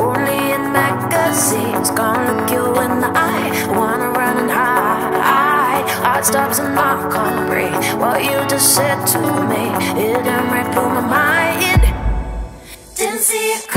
only in magazines. Gonna look you in the eye, wanna run and hide. Heart stops and I can't breathe. What you just said to me, it ran right through my mind. Didn't see it.